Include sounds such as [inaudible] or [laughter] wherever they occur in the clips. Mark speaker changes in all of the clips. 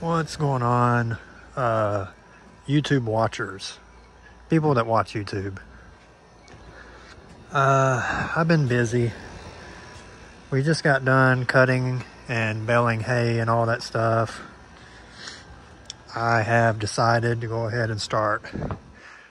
Speaker 1: what's going on uh, YouTube watchers, people that watch YouTube. Uh, I've been busy. We just got done cutting and baling hay and all that stuff. I have decided to go ahead and start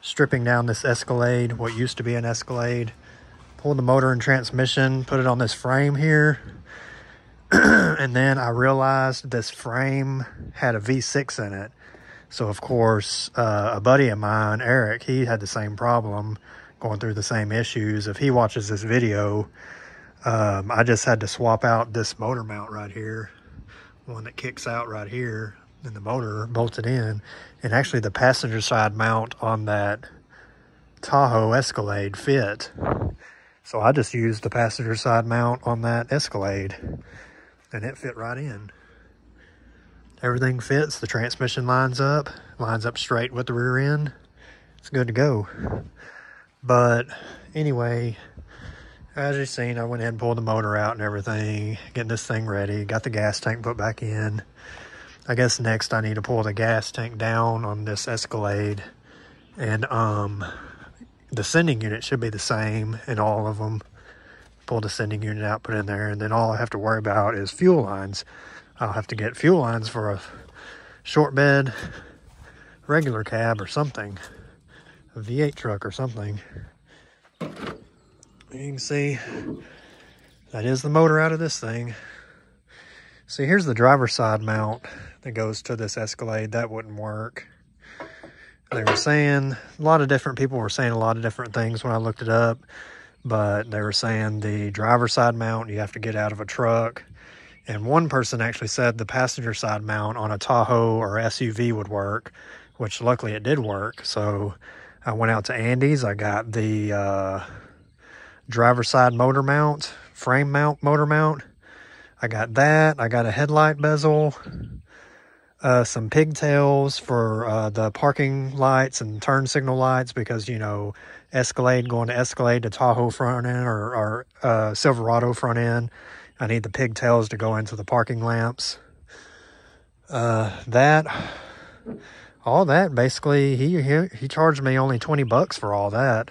Speaker 1: stripping down this Escalade, what used to be an Escalade. Pull the motor and transmission, put it on this frame here [clears throat] and then I realized this frame had a V6 in it. So of course, uh, a buddy of mine, Eric, he had the same problem, going through the same issues. If he watches this video, um, I just had to swap out this motor mount right here, one that kicks out right here, and the motor bolted in. And actually, the passenger side mount on that Tahoe Escalade fit. So I just used the passenger side mount on that Escalade and it fit right in. Everything fits, the transmission lines up, lines up straight with the rear end. It's good to go. But anyway, as you've seen, I went ahead and pulled the motor out and everything, getting this thing ready, got the gas tank put back in. I guess next I need to pull the gas tank down on this Escalade and um, the sending unit should be the same in all of them pull the sending unit out, put in there, and then all I have to worry about is fuel lines. I'll have to get fuel lines for a short bed, regular cab or something, a V8 truck or something. You can see that is the motor out of this thing. See, here's the driver's side mount that goes to this Escalade. That wouldn't work. They were saying, a lot of different people were saying a lot of different things when I looked it up but they were saying the driver side mount you have to get out of a truck. And one person actually said the passenger side mount on a Tahoe or SUV would work, which luckily it did work. So I went out to Andy's. I got the uh, driver side motor mount, frame mount motor mount. I got that. I got a headlight bezel, uh, some pigtails for uh, the parking lights and turn signal lights because, you know, Escalade going to Escalade to Tahoe front end or, or uh, Silverado front end. I need the pigtails to go into the parking lamps. Uh, that, all that basically, he, he, he charged me only 20 bucks for all that.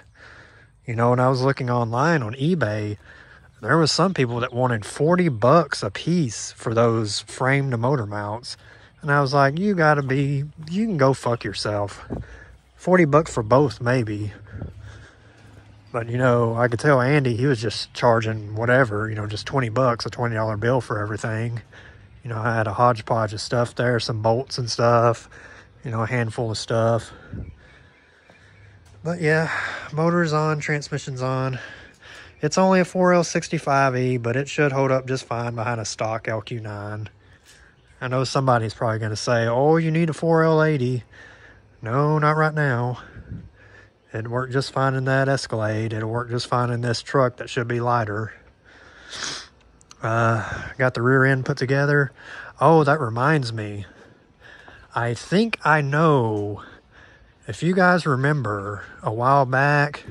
Speaker 1: You know, when I was looking online on eBay, there was some people that wanted 40 bucks a piece for those frame to motor mounts. And I was like, you gotta be, you can go fuck yourself. 40 bucks for both, maybe. But you know, I could tell Andy he was just charging whatever, you know, just 20 bucks, a $20 bill for everything. You know, I had a hodgepodge of stuff there, some bolts and stuff, you know, a handful of stuff. But yeah, motor's on, transmission's on. It's only a 4L65E, but it should hold up just fine behind a stock LQ9. I know somebody's probably going to say, oh, you need a 4L80. No, not right now. It'd work just fine in that Escalade. It'll work just fine in this truck that should be lighter. Uh, got the rear end put together. Oh, that reminds me. I think I know. If you guys remember, a while back,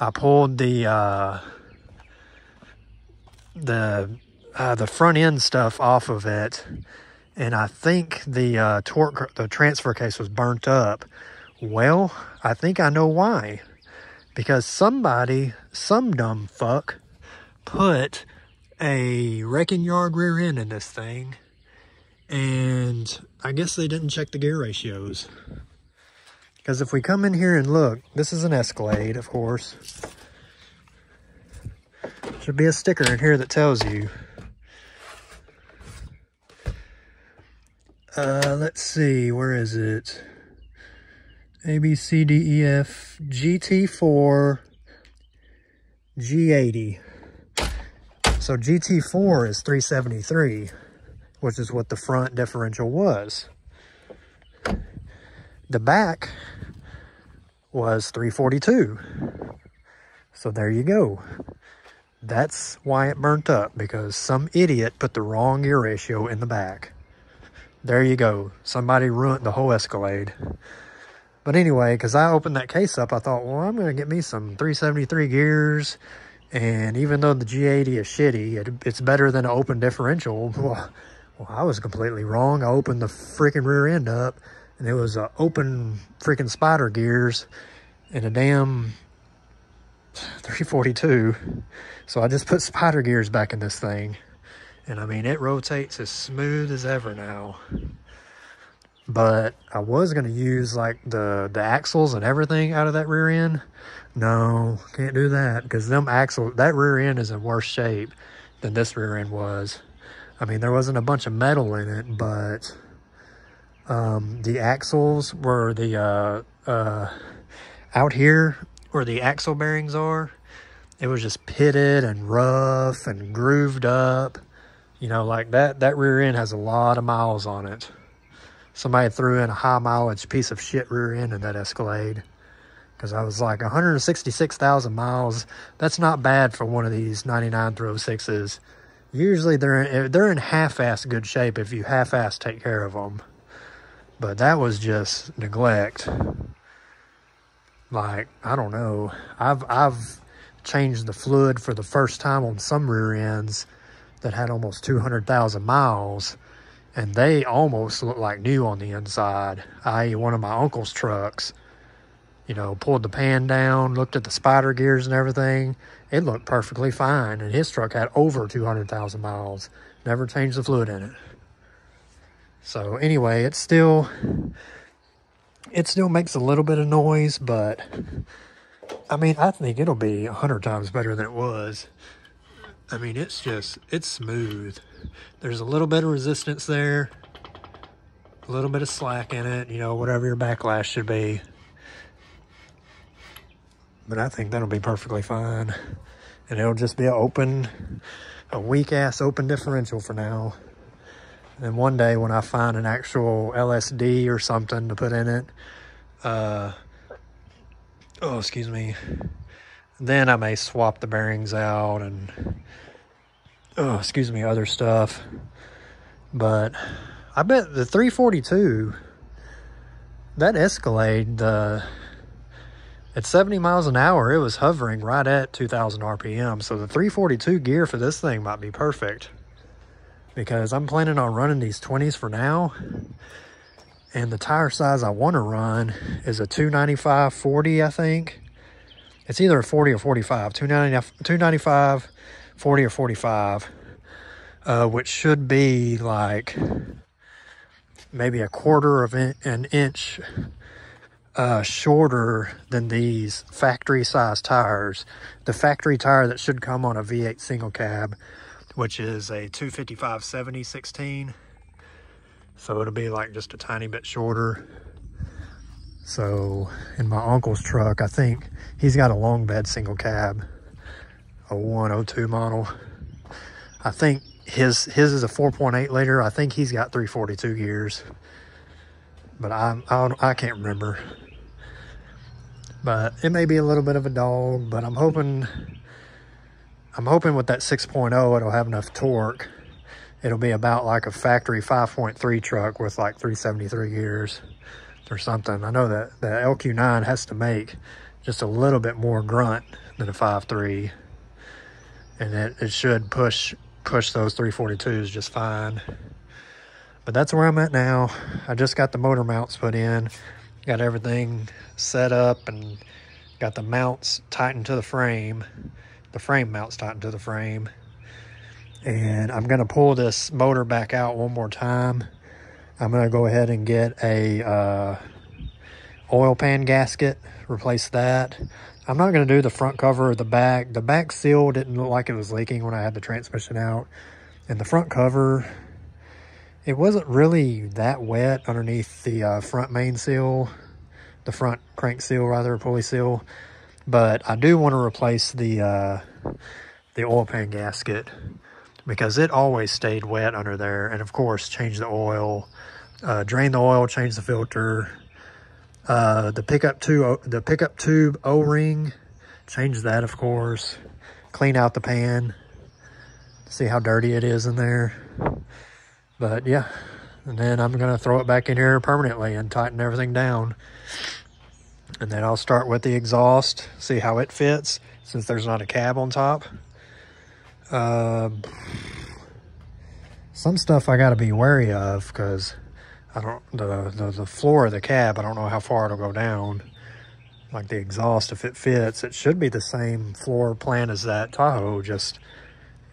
Speaker 1: I pulled the uh, the uh, the front end stuff off of it, and I think the uh, torque the transfer case was burnt up. Well, I think I know why. Because somebody, some dumb fuck, put a wrecking yard rear end in this thing. And I guess they didn't check the gear ratios. Because if we come in here and look, this is an Escalade, of course. There should be a sticker in here that tells you. Uh, let's see, where is it? A, B, C, D, E, F, GT4, G80. So GT4 is 373, which is what the front differential was. The back was 342. So there you go. That's why it burnt up, because some idiot put the wrong gear ratio in the back. There you go. Somebody ruined the whole Escalade. But anyway, because I opened that case up, I thought, well, I'm going to get me some 373 gears. And even though the G80 is shitty, it, it's better than an open differential. [laughs] Well, Well, I was completely wrong. I opened the freaking rear end up and it was open freaking spider gears and a damn 342. So I just put spider gears back in this thing. And I mean, it rotates as smooth as ever now. But I was going to use like the, the axles and everything out of that rear end. No, can't do that because them axles, that rear end is in worse shape than this rear end was. I mean, there wasn't a bunch of metal in it, but um, the axles were the, uh, uh, out here where the axle bearings are, it was just pitted and rough and grooved up. You know, like that, that rear end has a lot of miles on it. Somebody threw in a high mileage piece of shit rear end in that Escalade. Because I was like, 166,000 miles, that's not bad for one of these 99 306s usually they're in, eh, they're in half-ass good shape if you half-ass take care of them. But that was just neglect. Like I don't know. I've I've changed the fluid for the first time on some rear ends that had almost 200,000 miles and they almost looked like new on the inside. I one of my uncle's trucks you know, pulled the pan down, looked at the spider gears and everything. It looked perfectly fine. And his truck had over 200,000 miles. Never changed the fluid in it. So anyway, it still, it still makes a little bit of noise, but I mean, I think it'll be a hundred times better than it was. I mean, it's just, it's smooth. There's a little bit of resistance there, a little bit of slack in it, you know, whatever your backlash should be but I think that'll be perfectly fine. And it'll just be an open, a weak ass open differential for now. And one day when I find an actual LSD or something to put in it, uh, oh, excuse me, then I may swap the bearings out and, oh, excuse me, other stuff. But I bet the 342, that Escalade, the at 70 miles an hour, it was hovering right at 2,000 RPM. So the 342 gear for this thing might be perfect because I'm planning on running these 20s for now. And the tire size I want to run is a 295 40, I think. It's either a 40 or 45, 295, 40 or 45, uh, which should be like maybe a quarter of an inch uh, shorter than these factory size tires. The factory tire that should come on a V8 single cab, which is a 255 70 16. So it'll be like just a tiny bit shorter. So in my uncle's truck, I think he's got a long bed single cab, a 102 model. I think his his is a 4.8 liter. I think he's got 342 gears but I, I, I can't remember. But it may be a little bit of a dog, but I'm hoping, I'm hoping with that 6.0, it'll have enough torque. It'll be about like a factory 5.3 truck with like 373 gears or something. I know that the LQ9 has to make just a little bit more grunt than a 5.3 and it, it should push push those 342s just fine. But that's where I'm at now. I just got the motor mounts put in, got everything set up and got the mounts tightened to the frame. The frame mounts tightened to the frame. And I'm gonna pull this motor back out one more time. I'm gonna go ahead and get a uh, oil pan gasket, replace that. I'm not gonna do the front cover or the back. The back seal didn't look like it was leaking when I had the transmission out. And the front cover, it wasn't really that wet underneath the uh, front main seal, the front crank seal rather, pulley seal. But I do want to replace the uh, the oil pan gasket because it always stayed wet under there. And of course, change the oil, uh, drain the oil, change the filter. Uh, the pickup tube, the pickup tube O-ring, change that of course. Clean out the pan. See how dirty it is in there. But yeah, and then I'm gonna throw it back in here permanently and tighten everything down. And then I'll start with the exhaust, see how it fits since there's not a cab on top. Uh, some stuff I got to be wary of because I don't the, the the floor of the cab. I don't know how far it'll go down. Like the exhaust, if it fits, it should be the same floor plan as that Tahoe. Just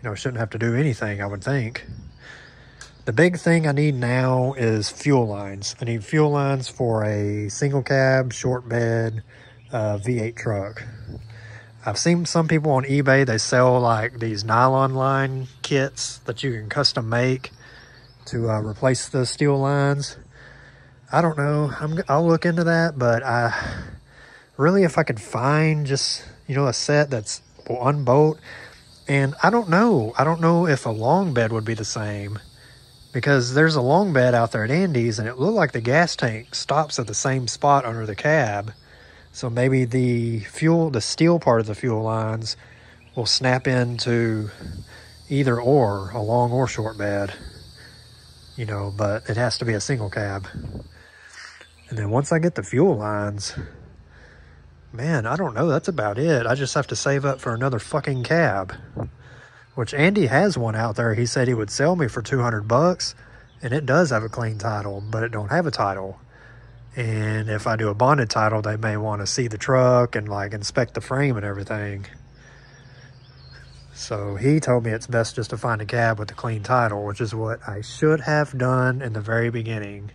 Speaker 1: you know, shouldn't have to do anything. I would think. The big thing I need now is fuel lines. I need fuel lines for a single cab, short bed, uh, V8 truck. I've seen some people on eBay, they sell like these nylon line kits that you can custom make to uh, replace the steel lines. I don't know. I'm, I'll look into that, but I really, if I could find just, you know, a set that's will unbolt, and I don't know. I don't know if a long bed would be the same because there's a long bed out there at Andy's and it looked like the gas tank stops at the same spot under the cab. So maybe the fuel, the steel part of the fuel lines will snap into either or, a long or short bed, you know, but it has to be a single cab. And then once I get the fuel lines, man, I don't know. That's about it. I just have to save up for another fucking cab which Andy has one out there. He said he would sell me for 200 bucks and it does have a clean title, but it don't have a title. And if I do a bonded title, they may want to see the truck and like inspect the frame and everything. So he told me it's best just to find a cab with a clean title, which is what I should have done in the very beginning.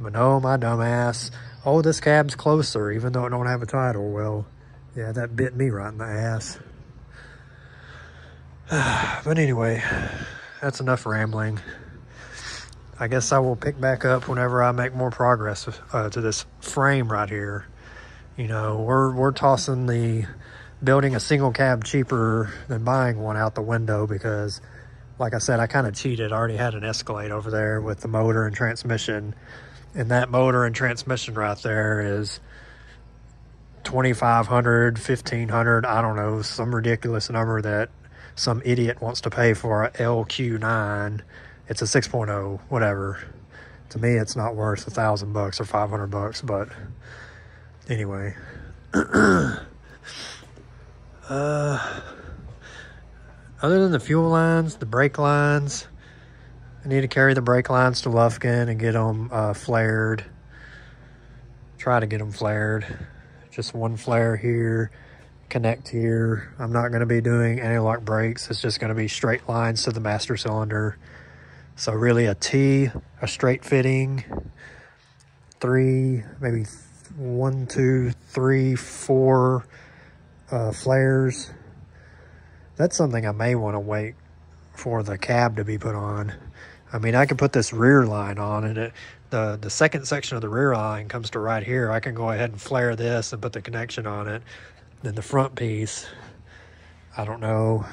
Speaker 1: But no, my dumbass. Oh, this cab's closer, even though it don't have a title. Well, yeah, that bit me right in the ass. [sighs] but anyway, that's enough rambling. I guess I will pick back up whenever I make more progress uh, to this frame right here. You know, we're we're tossing the building a single cab cheaper than buying one out the window because, like I said, I kind of cheated. I already had an Escalade over there with the motor and transmission, and that motor and transmission right there is 2500 1500 I don't know, some ridiculous number that some idiot wants to pay for a LQ9. It's a 6.0, whatever. To me, it's not worth a thousand bucks or 500 bucks, but anyway. [clears throat] uh, other than the fuel lines, the brake lines, I need to carry the brake lines to Lufkin and get them uh, flared. Try to get them flared. Just one flare here connect here. I'm not going to be doing anti-lock brakes. It's just going to be straight lines to the master cylinder. So really a T, a straight fitting, three, maybe one, two, three, four uh, flares. That's something I may want to wait for the cab to be put on. I mean, I can put this rear line on and it, the, the second section of the rear line comes to right here. I can go ahead and flare this and put the connection on it. Then the front piece, I don't know.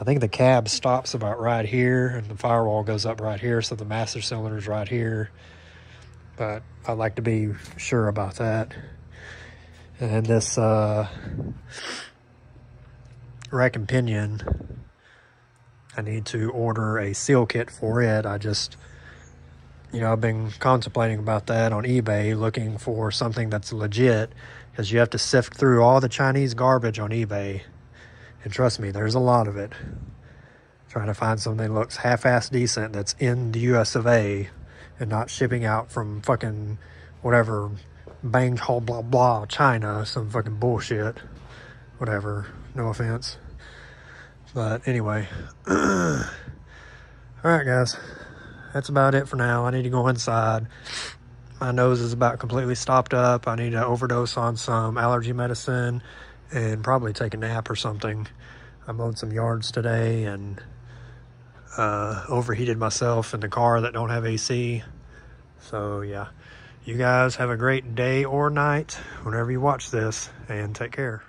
Speaker 1: I think the cab stops about right here and the firewall goes up right here. So the master cylinder is right here. But I'd like to be sure about that. And this uh, rack and pinion, I need to order a seal kit for it. I just, you know, I've been contemplating about that on eBay, looking for something that's legit because you have to sift through all the Chinese garbage on eBay. And trust me, there's a lot of it. Trying to find something that looks half-ass decent that's in the US of A and not shipping out from fucking whatever bang blah blah blah China, some fucking bullshit. Whatever. No offense. But anyway. [clears throat] Alright guys. That's about it for now. I need to go inside. My nose is about completely stopped up. I need to overdose on some allergy medicine and probably take a nap or something. I mowed some yards today and uh, overheated myself in the car that don't have AC. So yeah, you guys have a great day or night whenever you watch this and take care.